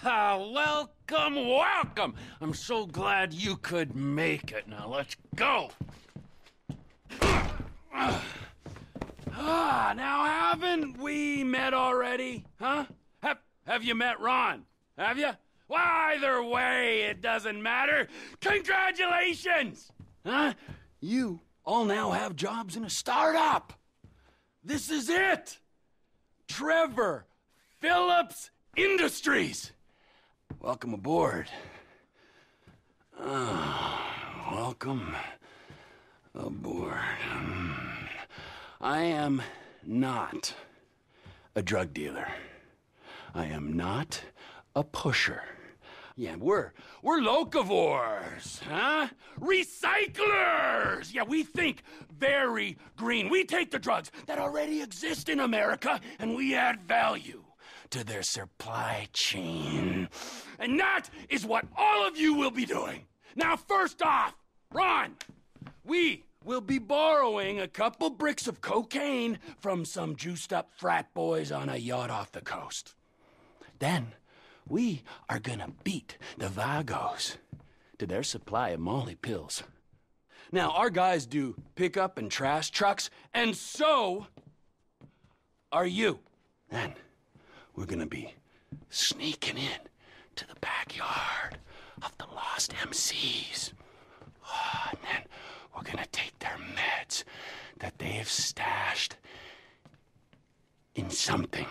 welcome, welcome. I'm so glad you could make it. Now let's go. Ah, now haven't we met already? Huh? Have, have you met Ron? Have you? Well, either way, it doesn't matter. Congratulations! Huh? You all now have jobs in a startup. This is it. Trevor Philips Industries. Welcome aboard. Ah, welcome aboard. Hmm. I am not a drug dealer. I am not a pusher. Yeah, we're we're locavores, huh? Recyclers. Yeah, we think very green. We take the drugs that already exist in America and we add value to their supply chain. And that is what all of you will be doing. Now, first off, Ron, we will be borrowing a couple bricks of cocaine from some juiced up frat boys on a yacht off the coast. Then, we are gonna beat the Vagos to their supply of Molly pills. Now, our guys do pickup and trash trucks, and so are you. Then, we're gonna be sneaking in to the backyard of the lost MCs. Oh, and then we're gonna take their meds that they've stashed in something.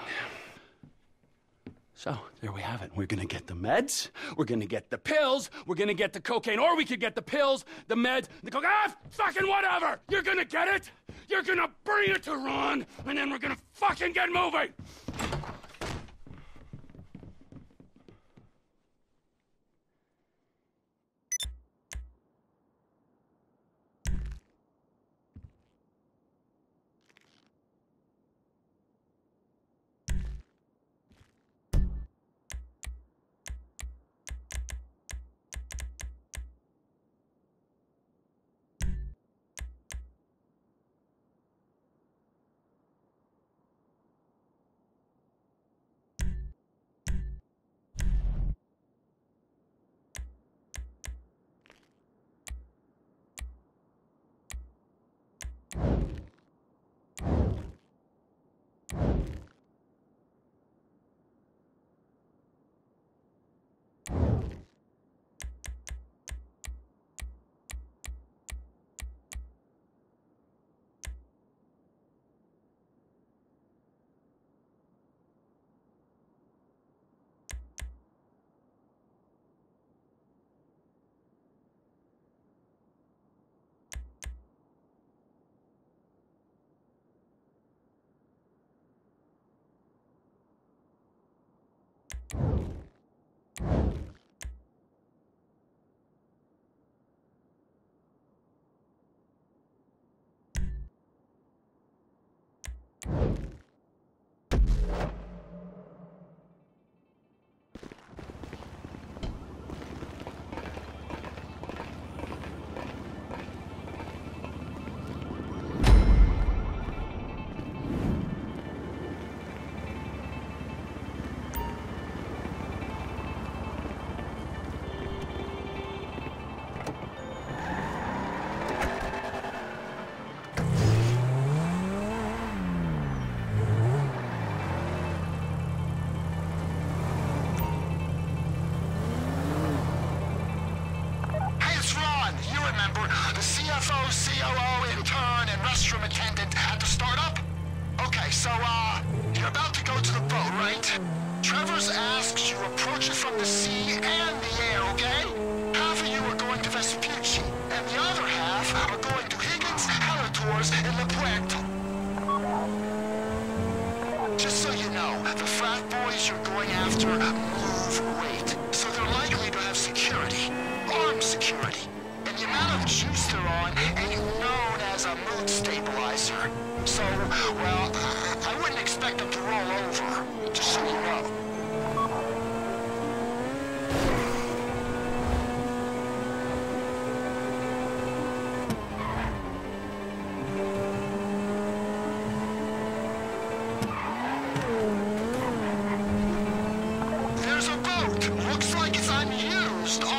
So, there we have it. We're gonna get the meds, we're gonna get the pills, we're gonna get the cocaine, or we could get the pills, the meds, the cocaine. Ah, fucking whatever! You're gonna get it, you're gonna bring it to Ron, and then we're gonna fucking get moving! Going Stop.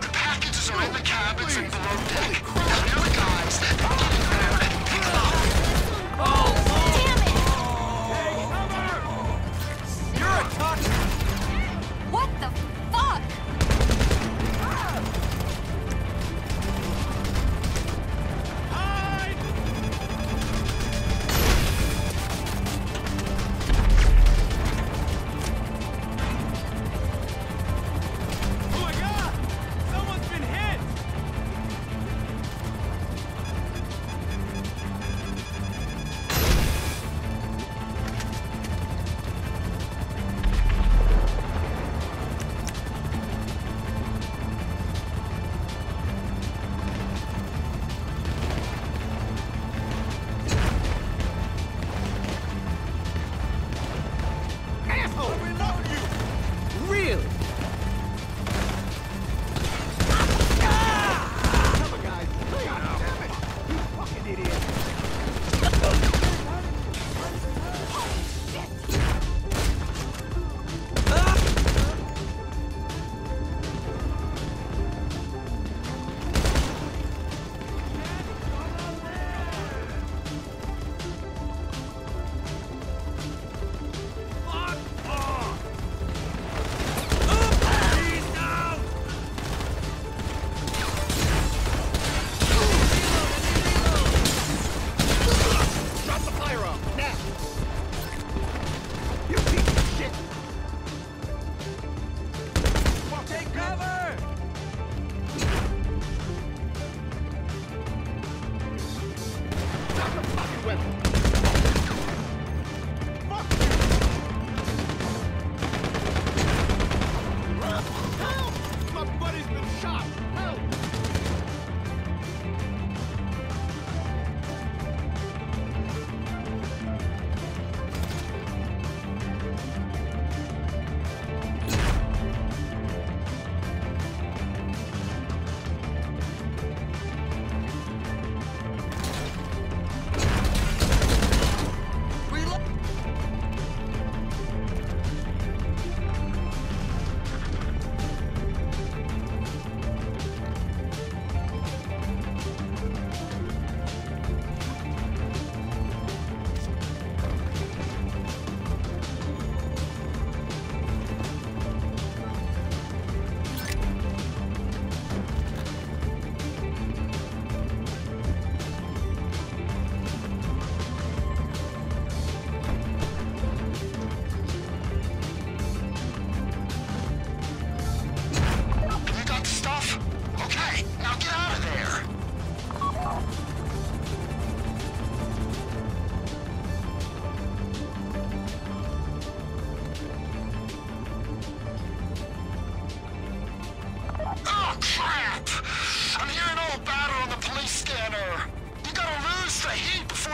The packages are in the cabins and below deck.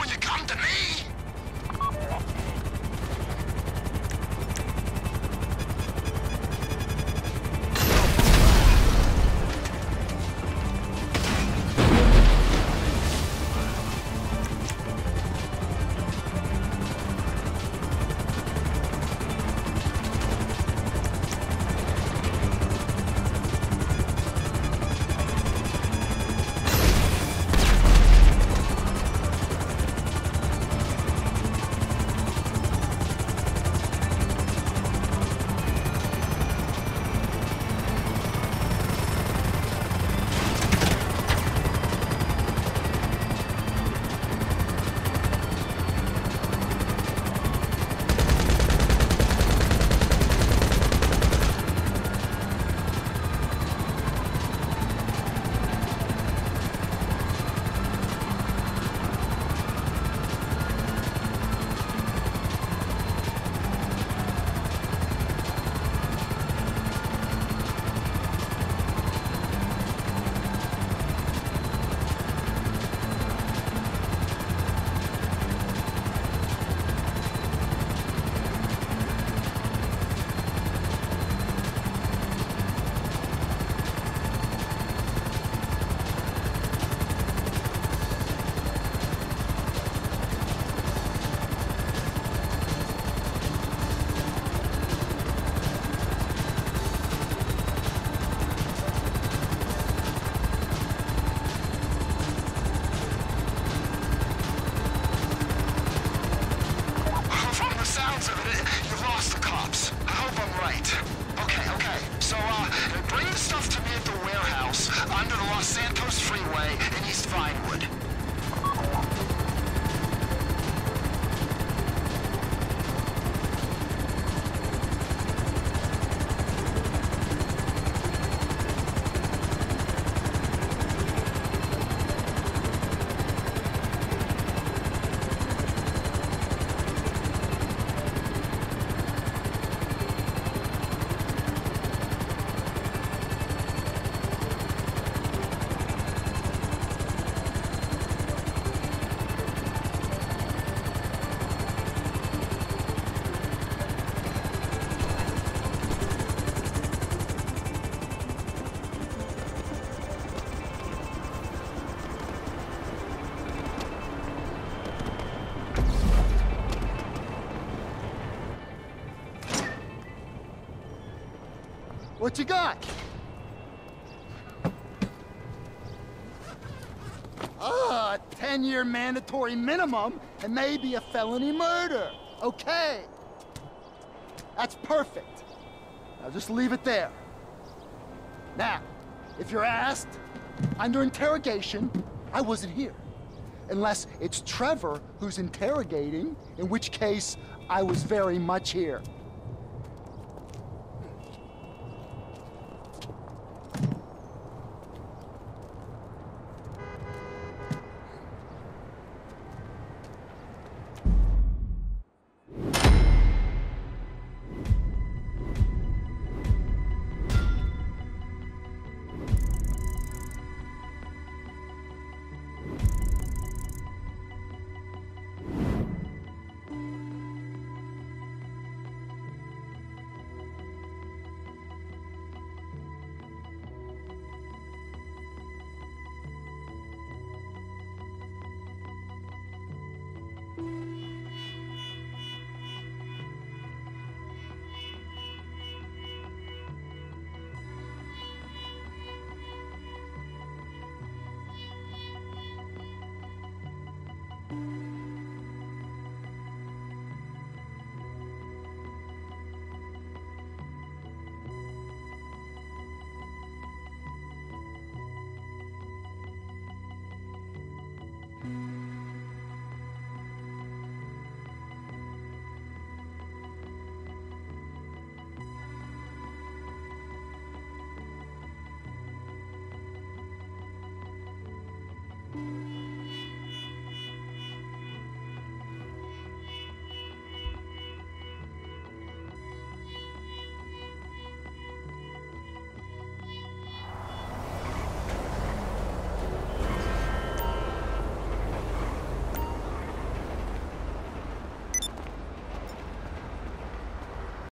You come to me! What you got? Ah, a 10 year mandatory minimum and maybe a felony murder. Okay. That's perfect. Now just leave it there. Now, if you're asked, under interrogation, I wasn't here. Unless it's Trevor who's interrogating, in which case I was very much here.